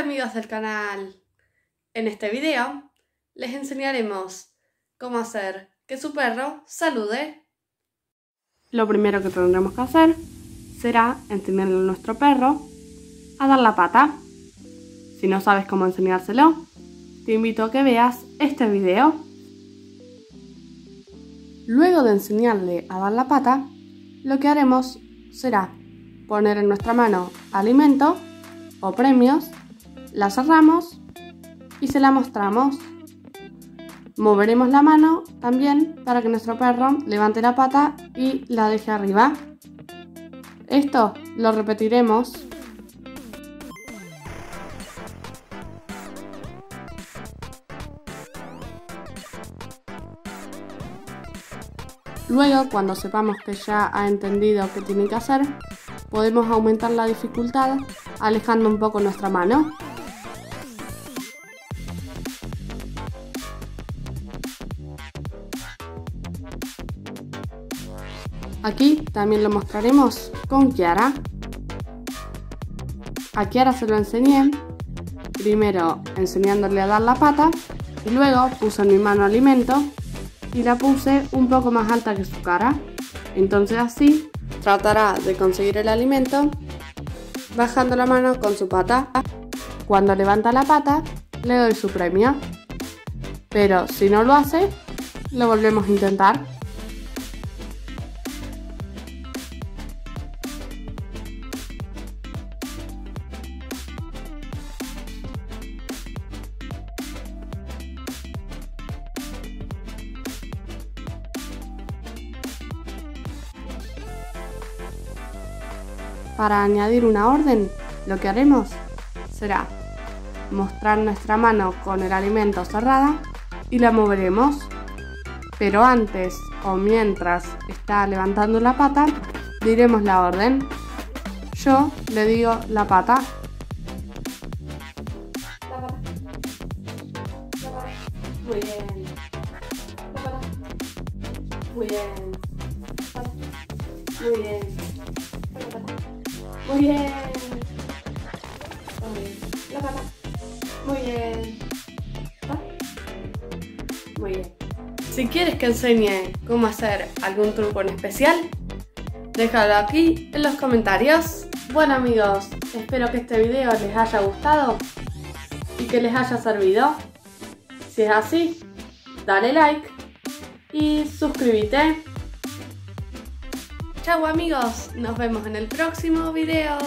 amigos del canal, en este video les enseñaremos cómo hacer que su perro salude. Lo primero que tendremos que hacer será enseñarle a nuestro perro a dar la pata. Si no sabes cómo enseñárselo, te invito a que veas este video. Luego de enseñarle a dar la pata, lo que haremos será poner en nuestra mano alimento o premios la cerramos y se la mostramos. Moveremos la mano también para que nuestro perro levante la pata y la deje arriba. Esto lo repetiremos. Luego, cuando sepamos que ya ha entendido qué tiene que hacer, podemos aumentar la dificultad alejando un poco nuestra mano. Aquí también lo mostraremos con Kiara. A Kiara se lo enseñé, primero enseñándole a dar la pata y luego puse en mi mano alimento y la puse un poco más alta que su cara. Entonces así tratará de conseguir el alimento bajando la mano con su pata. Cuando levanta la pata, le doy su premio. Pero si no lo hace, lo volvemos a intentar. Para añadir una orden, lo que haremos será mostrar nuestra mano con el alimento cerrada y la moveremos. Pero antes o mientras está levantando la pata, diremos la orden. Yo le digo la pata. Muy bien. Muy bien. Muy bien. Muy bien. La pata. Muy bien. Muy bien. Si quieres que enseñe cómo hacer algún truco en especial, déjalo aquí en los comentarios. Bueno amigos, espero que este video les haya gustado y que les haya servido. Si es así, dale like y suscríbete. Chau amigos, nos vemos en el próximo video.